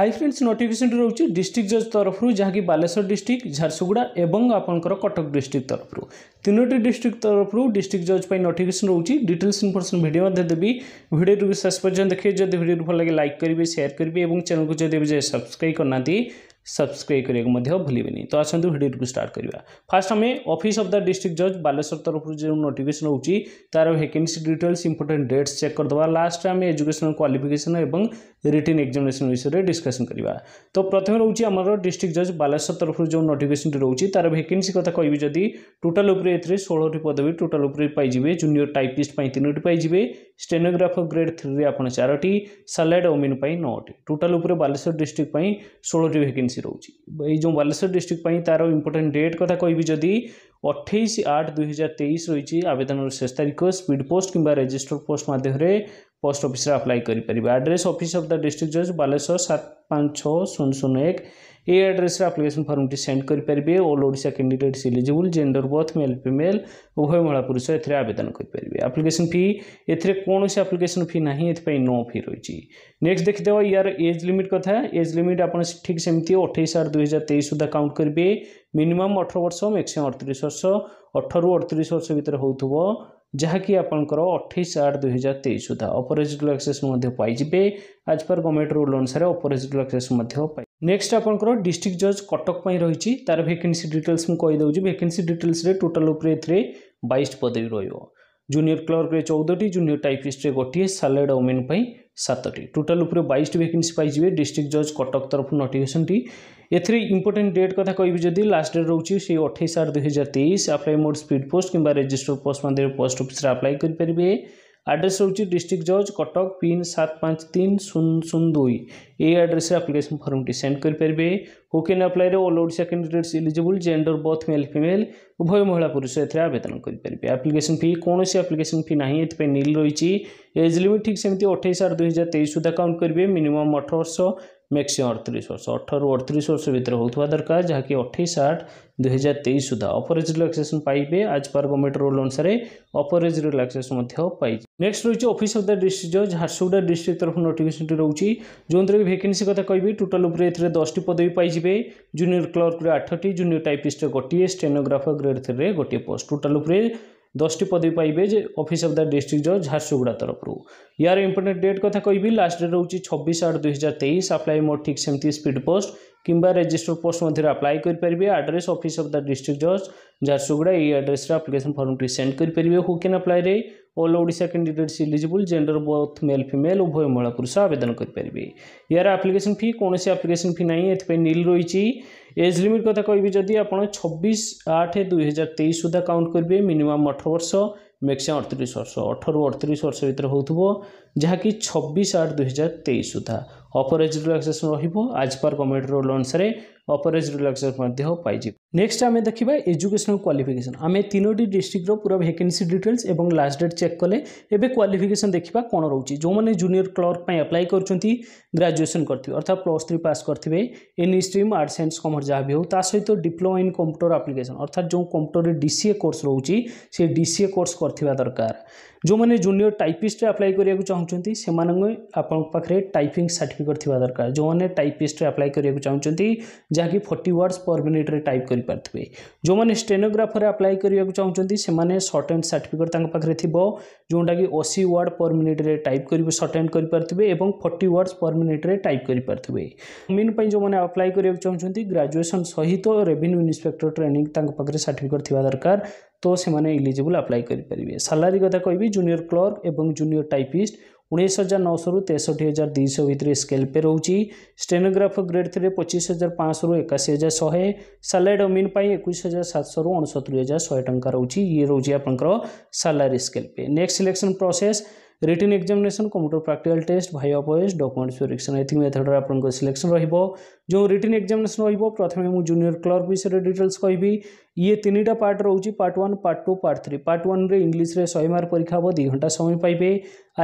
high friends notification रोच district जज तरफ जहाँकि बालेश्वर डिस्ट्रिक्ट झारसुगुड़ा आपंकर कटक डिस्ट्रिक्ट तरफ तीनो डिस्ट्रिक्ट तरफ डिस्ट्रिक्ट जज पर नोटिकेसन रोच डिटेल्स इनफर्मेशन भिडियो देवी भिडियो शेष पर्यटन देखिए जब भिडियो भल लगे लाइक करेंगे सेयार करेंगे और चैनल को जब सब्सक्राइब करना सब्सक्राइब करने भूल तो आसतु भिडियो को स्टार्ट करवा फास्ट आम अफिस् अफ द डिस्ट्रिक्ट जज बालेश्वर तरफ जो नोटिकेसन हो तार vacancy details important dates check करदेव last आम एजुकेशनल क्वाफिकेसन और रिटर्न एक्जामेसन विषय में डिस्कसन करवा तो प्रथम रोच डिस्ट्रिक्ट जज बालेश्वर तरफ जो नोटिकेसन रोचे तार भेके कथ कह जी टोटाल षोलोटी पदवी टोटाल पाइबे जूनियर टाइपिस्ट तीनो पाइबे स्टेनोग्राफर ग्रेड थ्री आप चारोट सालाड ओमिन नौटी टोटाल बालेश्वर डिस्ट्रिक्ट षोलोटी भेकेन्सी ପଇଁତିରିଶ ରହୁଛି ଏଇ ଯେଉଁ ବାଲେଶ୍ୱର ଡିଷ୍ଟ୍ରିକ୍ଟ ପାଇଁ ତା'ର ଇମ୍ପୋର୍ଟାଣ୍ଟ ଡେଟ୍ କଥା କହିବି ଯଦି ଅଠେଇଶ ଆଠ ଦୁଇହଜାର ତେଇଶ ରହିଛି ଆବେଦନର ଶେଷ ତାରିଖ ସ୍ପିଡ଼୍ ପୋଷ୍ଟ କିମ୍ବା ରେଜିଷ୍ଟର ପୋଷ୍ଟ ମାଧ୍ୟମରେ पोस्ट ऑफिस रे अप्लाई करि परबे address office of the district जज बालेश्वर 756001 ए एड्रेस रे एप्लीकेशन फॉर्म टी सेंड करि परबे all Odisha candidate eligible gender both male female उभय महिला पुरुष एथरे आवेदन करि परबे एप्लीकेशन फी एथरे कोनोसी एप्लीकेशन फी नाही एथ पई नो फी रहिची नेक्स्ट देख देव यार एज लिमिट कथा एज लिमिट आपन ठीक सेमती 28/2023 सुधा काउंट करबे मिनिमम 18 वर्ष मैक्सिमम 38 वर्ष 18 रु 38 वर्ष भीतर होतबो जहाँकि आप अठाई आठ दुई हजार तेईस सुधा अपरेज रिल्क्सेसजे एज पर गवर्नमेंट रूल अनुसार अपरेज रिल्क्सेस नेक्स्ट आप डिस्ट्रिक्ट जज कटक रही तार भेकेन्सी डिटेल्स मुझे भेकेन्सी डिटेल्स टोटाल बैश पदवी जूनियर क्लर्क चौदह जूनियर टाइपिस्ट गोटे सालेड ओमेन সাতটি টোটাল উপরে বাইশটি ভ্যাকেন্সি পাইবে ডিস্ট্রিক্ট জজ কটক তরফ নোটিফিকেশনটি এতে ইম্পর্টেন্ট ডেট কথা কবি যদি লাস্ট ডেট রয়েছে সেই অঠাইশ আট দুই হাজার তেইশ আপ্লাই মোড স্পিড পোস্ট কিংবা রেজিস্টার পোস্ট মাধ্যমে পোস্ট অফিসে আপ্লাই করে आड्रेस हूँ डिस्ट्रिक्ट जज कटक पिन सात पाँच तीन शून शून दुई ए आड्रेस आप्लिकेसन फर्म टी सेंड करेंगे okay N apply all Odia candidates eligible gender both male female उभय महिला पुरुष एवेदन करेंगे आप्लिकेसन फी कौन आप्लिकेसन फी ना एप नील रही एज लिमिट ठीक सेमती अठाई आठ दुई हजार तेईस सुधा काउंट करेंगे मिनिमम अठर वर्ष ମ୍ୟାକ୍ସିମମ୍ ଅଡ଼ତିରିଶ ବର୍ଷ ଅଠରରୁ ଅଡ଼ତିରିଶ ବର୍ଷ ଭିତରେ ହେଉଥିବା ଦରକାର ଯାହାକି ଅଠେଇଶ ଆଠ ଦୁଇହଜାର ତେଇଶ ସୁଦ୍ଧା ଅପରେଜ୍ ରିଲାକ୍ସେସନ୍ ପାଇବେ ଆଜ୍ ପାର୍ ଗଭର୍ଣ୍ଣମେଣ୍ଟ ରୁଲ୍ ଅନୁସାରେ ଅପରେଜ୍ ରିଲାକ୍ସେସନ୍ ମଧ୍ୟ ପାଇଛି ନେକ୍ସଟ ରହିଛି ଅଫିସ୍ ଅଫ୍ ଦ ଡିଷ୍ଟ୍ରିକ୍ଟ ଜଜ୍ ଝାରସୁଗୁଡ଼ା ଡିଷ୍ଟ୍ରିକ୍ଟ ତରଫରୁ ନୋଟିଫିକେସନ୍ଟି ରହୁଛି ଯେଉଁଥିରେ କି ଭେକେନ୍ସି କଥା କହିବି ଟୋଟାଲ୍ ଉପରେ ଏଥିରେ ଦଶଟି ପଦବୀ ପାଇଯିବେ ଜୁନିୟର କ୍ଲର୍କରେ ଆଠଟି ଜୁନିୟର ଟାଇପିଷ୍ଟରେ ଗୋଟିଏ ଷ୍ଟେନୋଗ୍ରାଫର ଗ୍ରେଡ୍ ଥ୍ରୀରେ ଗୋଟିଏ ପୋଷ୍ଟ ଟୋଟାଲ୍ ଉପରେ দশটি পদবি পাইবে যে অফিস অফ দ্য ডিস্ট্রিক্ট জজ ঝারসুগুড়া তরফর ইয়ার ইম্পর্টেন্ট ডেট কথা কবি লাস্ট ডেট রয়েছে ছবিশ আট দুই হাজার তেইশ আপ্লাই মোড ঠিক সেমতি স্পিড পোস্ট किंबा रेजिस्टर पोस्ट मध्य आप्लाय करेंगे address office of the district जज झारसुगुड़ा ये आड्रेस आप्लिकेसन फर्म टी सेंड करेंगे who can apply all Odisha candidates eligible gender both male female उभय महिला पुरुष आवेदन करेंगे यार आप्लिकेसन फी कौन आप्लिकेसन फी नाई एल रही एज लिमिट कथ कह जब छब्बीस आठ दुई हजार तेईस सुधा काउंट करेंगे मिनिमम अठर वर्ष मैक्सीम अड़तीस वर्ष अठर अड़तीस वर्ष भितर हो छबिश आठ दुईार तेईस सुधा अपरेज रिल्क्सेसन रज पर गवर्नमेंट रोल अनुसार अपरेज रिल्क्सेसन नेक्स्ट आम देखा एजुकेशनल क्वाफिकेसन आम तीनो डिस्ट्रिक्टर पूरा भैकेसी डिटेल्स और लास्ट डेट चेक कले एवं क्वाफिकेसन देखा कौन रोचे जो मैंने जूनियर क्लर्क अप्लाय कर ग्राजुएसन करेंगे अर्थात प्लस थ्री पास करते any stream arts science commerce जहाँ भी हो सहित डिप्लोमा इन कंप्यूटर आप्लिकेसन अर्थात जो कंप्यूटर डीसीए कोर्स रोचे से डीसीए कोर्स करवाकार जो मैंने जूनियर टाइपिस्ट आप्लाई कर चाहते से आपरे टाइपिंग सार्टिफिकेट थी दरकार जो मैंने टाइपिस्ट आप्लाय करने चाहते जहाँकि फोर्टी वार्ड्स पर मिनिट्रे टाइप कर करेंगे जो मैंने स्टेनोग्राफर आप्लाय करने चाहते से सर्ट एंड सार्टिफिकेट पाखे थी जोटा कि अशी वार्ड पर मिनिट्रे टाइप कर सर्ट एंड करेंगे और फोर्टी वार्ड्स पर मिनिट्रे टाइप करेंगे मेन जो मैंने आप्लाय करने चाहते ग्राजुएसन सहित रेवेन्यू इन्स्पेक्टर ट्रेनिंग सार्टिफिकेट थी दरकार तो से इलीजिबल आप्लाय करेंगे सालारी कथा कह जूनियर क्लर्क और जूनियर टाइपिस्ट उन्नीस हजार नौश रु तेसठी हजार सौ भितर स्केल पे रोच स्टेनोग्राफर ग्रेड थ्री पचीस हजार पाँच रु एकाशी हजार शहे सालारी डोमिन एक हजार सात सौ अणसतुरी हजार शहे टाँह रोचे ये रोचे आप सालारी स्केल पे next selection process written examination computer practical test viva voce document verification ଏଥିପାଇଁ ମେଥଡ଼ରେ ଆପଣଙ୍କ ସିଲେକ୍ସନ୍ ରହିବ ଯେଉଁ ରିଟିନ୍ ଏକ୍ଜାମିନେସନ୍ ରହିବ ପ୍ରଥମେ ମୁଁ ଜୁନିୟର କ୍ଲର୍କ ବିଷୟରେ ଡିଟେଲ୍ସ କହିବି ଇଏ ତିନିଟା ପାର୍ଟ ରହୁଛି part one part two part three part ୱାନ୍ରେ ଇଂଲିଶରେ ଶହେ ମାର୍କ ପରୀକ୍ଷା ହେବ ଦୁଇ ଘଣ୍ଟା ସମୟ ପାଇବେ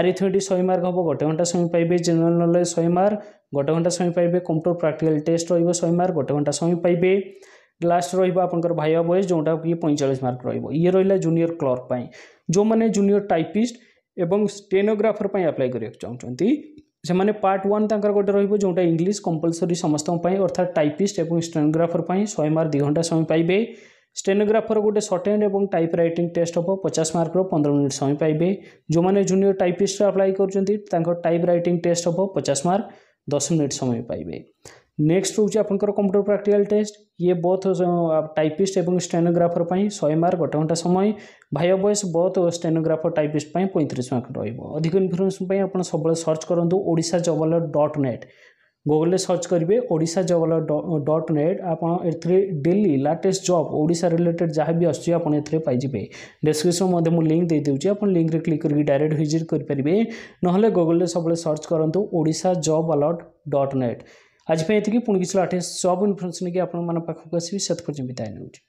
ଆରିଥମେଟିକ୍ ଶହେ ମାର୍କ ହେବ ଗୋଟେ ଘଣ୍ଟା ସମୟ ପାଇବେ ଜେନେରାଲ ନଲେଜ ଶହେ ମାର୍କ ଗୋଟେ ଘଣ୍ଟା ସମୟ ପାଇବେ କମ୍ପ୍ୟୁଟର ପ୍ରାକ୍ଟିକାଲ ଟେଷ୍ଟ ରହିବ ଶହେ ମାର୍କ ଗୋଟେ ଘଣ୍ଟା ସମୟ ପାଇବେ ଲାଷ୍ଟ ରହିବ ଆପଣଙ୍କର ଭାଇବା ବଏସ୍ ଯେଉଁଟାକି ପଇଁଚାଳିଶ ମାର୍କ ରହିବ ଇଏ ରହିଲା ଜୁନିୟର କ୍ଲର୍କ ପାଇଁ ଯେଉଁମାନେ ଜୁନିୟର ଟାଇପିଷ୍ଟ स्टेनोग्राफर पर आप्लाय कर चाहते से पार्ट वन गोटे रोज जोटा इंग्लीश कंपलसरी समस्त अर्थात टाइपिस्ट और स्टेनोग्राफर पर शहे मार्क दुई घंटा समय पाए स्टेनोग्राफर गोटे सर्ट और टाइप रईटिंग टेस्ट हम पचास मार्क पंद्रह मिनट समय पाए जो मैंने जूनियर टाइपिस्ट अप्लाई कर टाइप रईटिंग टेस्ट हम पचास मार्क दस मिनिट समय पाए ନେକ୍ସଟ ରହୁଛି ଆପଣଙ୍କର କମ୍ପ୍ୟୁଟର ପ୍ରାକ୍ଟିକାଲ ଟେଷ୍ଟ ଇଏ ବହୁତ ଟାଇପିଷ୍ଟ ଏବଂ ଷ୍ଟେନୋଗ୍ରାଫର ପାଇଁ ଶହେ ମାର୍କ ଗୋଟେ ଘଣ୍ଟା ସମୟ ଭାଇ ବଏସ୍ ବହୁତ ଷ୍ଟେନୋଗ୍ରାଫର ଟାଇପିଷ୍ଟ ପାଇଁ ପଇଁତିରିଶ ମାର୍କ ରହିବ ଅଧିକ ଇନଫର୍ମେସନ୍ ପାଇଁ ଆପଣ ସବୁବେଳେ ସର୍ଚ୍ଚ କରନ୍ତୁ Odisha job alert dot net ଗୁଗଲରେ search କରିବେ Odisha job alert dot net ଆପଣ ଏଥିରେ daily latest job Odisha related ଯାହା ବି ଆସୁଛି ଆପଣ ଏଥିରେ ପାଇଯିବେ ଡେସ୍କ୍ରିପ୍ସନ୍ ମଧ୍ୟ ମୁଁ ଲିଙ୍କ୍ ଦେଇଦେଉଛି ଆପଣ ଲିଙ୍କ୍ରେ କ୍ଲିକ୍ କରିକି ଡାଇରେକ୍ଟ ଭିଜିଟ୍ କରିପାରିବେ ନହେଲେ ଗୁଗଲରେ ସବୁବେଳେ ସର୍ଚ୍ଚ କରନ୍ତୁ Odisha job alert dot net ଆଜି ପାଇଁ ଏତିକି ପୁଣି କିଛି ଲାଟେଷ୍ଟ ଜବ୍ ଇନଫର୍ମେସନ୍ ନେଇକି ଆପଣମାନଙ୍କ ପାଖକୁ ଆସିବି ସେତ୍ ପର୍ଯ୍ୟନ୍ତ ବିଦାୟ ନେଉଛି